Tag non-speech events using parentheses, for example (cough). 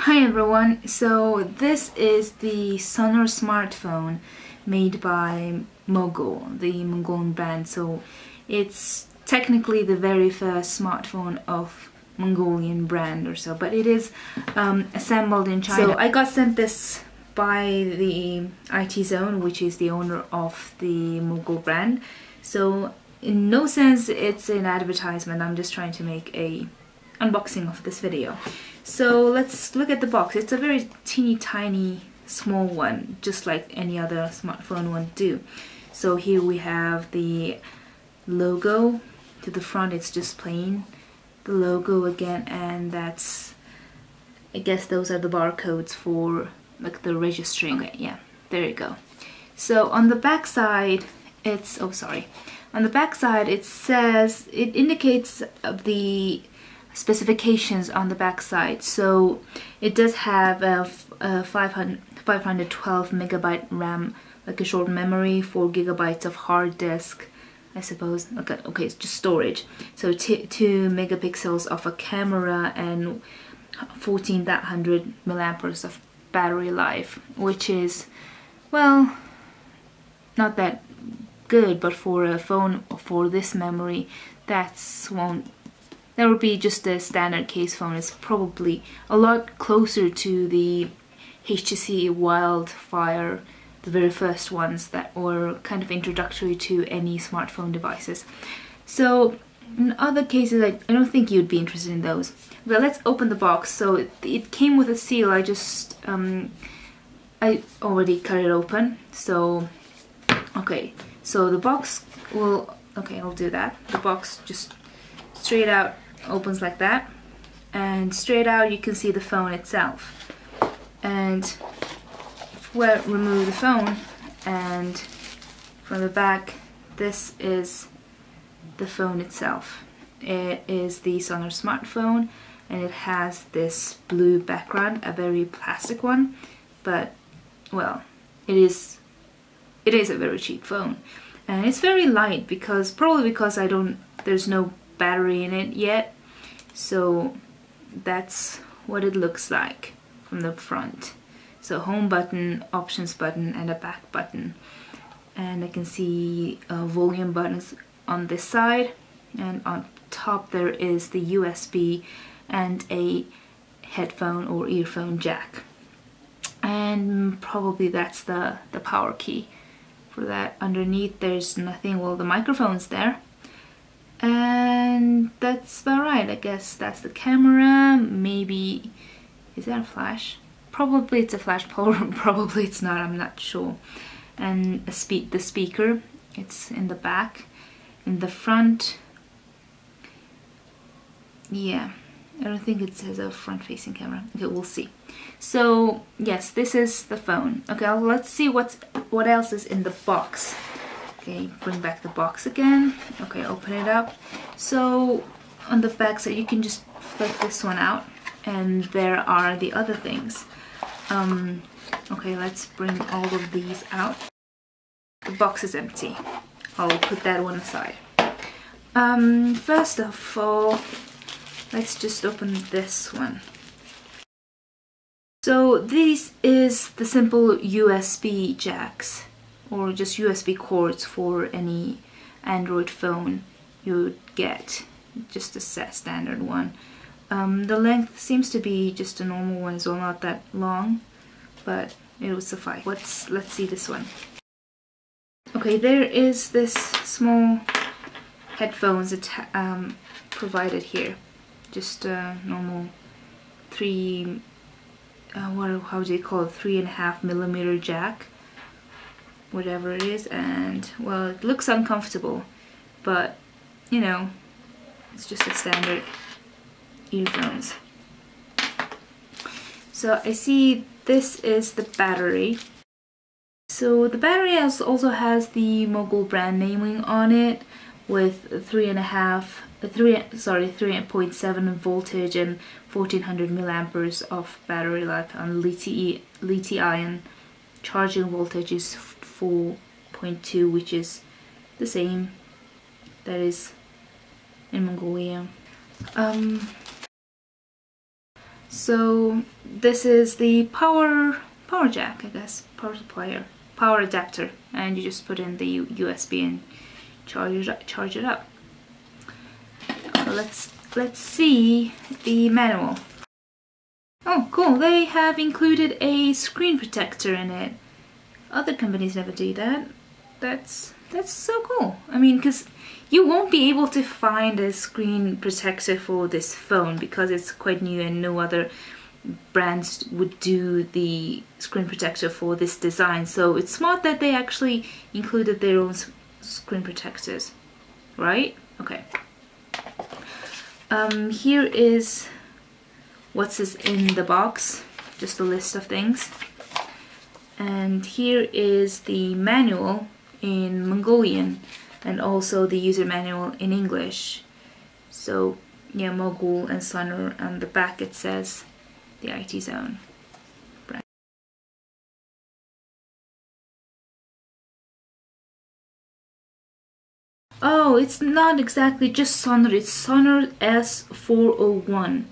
Hi everyone, so this is the Sonor smartphone made by Mogul, the Mongolian brand. So it's technically the very first smartphone of Mongolian brand or so, but it is um, assembled in China. So I got sent this by the IT Zone, which is the owner of the Mogul brand. So in no sense it's an advertisement, I'm just trying to make a unboxing of this video. So let's look at the box. It's a very teeny tiny small one, just like any other smartphone one do. So here we have the logo. To the front it's just plain. The logo again and that's, I guess those are the barcodes for like the registering. Okay, yeah, there you go. So on the back side, it's, oh sorry, on the back side it says, it indicates the specifications on the back side. So it does have a, a 500, 512 megabyte RAM, like a short memory, 4 gigabytes of hard disk, I suppose. Okay, okay, it's just storage. So 2 megapixels of a camera and 1400 milliamperes of battery life, which is, well, not that good, but for a phone for this memory, that's won't that would be just a standard case phone. It's probably a lot closer to the HTC Wildfire, the very first ones that were kind of introductory to any smartphone devices. So in other cases, I, I don't think you'd be interested in those. But let's open the box. So it, it came with a seal. I just, um, I already cut it open. So, okay. So the box will, okay, I'll do that. The box just straight out opens like that and straight out you can see the phone itself. And if we remove the phone and from the back this is the phone itself. It is the Sonor smartphone and it has this blue background a very plastic one but well it is it is a very cheap phone. And it's very light because probably because I don't there's no battery in it yet so that's what it looks like from the front. So home button options button and a back button. And I can see uh, volume buttons on this side and on top there is the USB and a headphone or earphone jack. And probably that's the the power key for that. Underneath there's nothing well the microphone's there. And that's about right I guess that's the camera maybe is that a flash probably it's a flash (laughs) probably it's not I'm not sure and a speak the speaker it's in the back in the front yeah I don't think it says a front-facing camera. Okay, we'll see. So, yes, this is the phone. Okay, let's see what's what else is in the box. Okay, bring back the box again. Okay, open it up. So on the back so you can just flip this one out and there are the other things. Um, okay, let's bring all of these out. The box is empty. I'll put that one aside. Um, first of all, let's just open this one. So this is the simple USB jacks or just USB cords for any Android phone you would get just a set standard one. Um, the length seems to be just a normal one so not that long but it would suffice. Let's let's see this one. Okay there is this small headphones um, provided here. Just a normal three uh, what how do you call it? Three and a half millimeter jack whatever it is and well it looks uncomfortable but you know it's just a standard earphones so I see this is the battery. So the battery also has the Mogul brand naming on it with three and a half three sorry 3.7 voltage and 1400 milliamperes of battery life on lithium ion charging voltage is 4.2 which is the same. That is in Mongolia um, So this is the power power jack, I guess, power supplier, power adapter, and you just put in the USB and charge it charge it up. let's let's see the manual. Oh, cool! They have included a screen protector in it. Other companies never do that. That's that's so cool. I mean, because you won't be able to find a screen protector for this phone because it's quite new and no other brands would do the screen protector for this design. So it's smart that they actually included their own screen protectors, right? Okay. Um, here is what's in the box, just a list of things. And here is the manual in Mongolian and also the user manual in English. So yeah, Mogul and Sonor and the back it says the IT zone. Oh, it's not exactly just Sonor, it's Sonor S401.